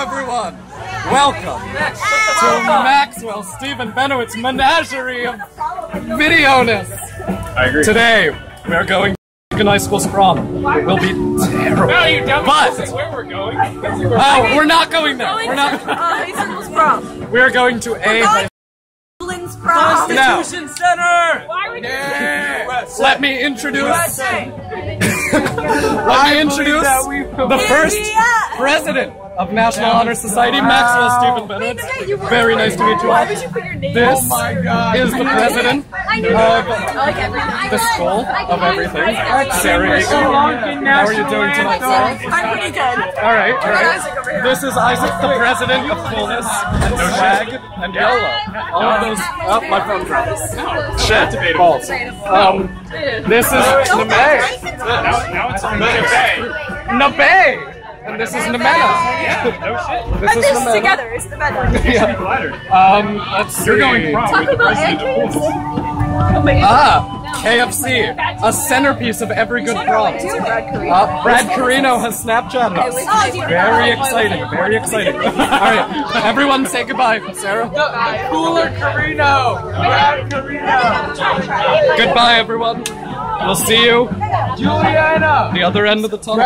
everyone. Welcome to Maxwell Stephen Benowitz Menagerie of Videoness. I agree. Today, we are going to high school prom. It will be terrible. No, you dumb. But- This is where we're going. Oh, we're not going there. We're not. Uh, high school's prom. We are going to a. high- Lynn's prom. Now, Center. Why are we doing let me introduce. USA? Let me introduce the first India. president of National Honor Society, Maxwell Stephen Benowitz. Very nice to meet you all. you put your name? This Oh my God. is the president of the school of everything. Sarah Eagle. How are you doing tonight, Sarah? I'm pretty good. All right, all right. This is Isaac, the president of Coolness and Swag and YOLO. All of those. Oh, my phone dropped. Shit, balls. Um, this is Nabe. Now, now it's on the. Nabe. And this is Namena. No shit. This Put is this Namena. together. It's the better. Yeah. Um, let's see. You're going prom with the about president of egg Ah, KFC, a centerpiece of every good prom. Uh, Brad Carino has Snapchat us. Very exciting, very exciting. All right, everyone say goodbye, Sarah. Cooler Carino. Brad Carino. Goodbye, everyone. We'll see you Juliana. the other end of the tunnel.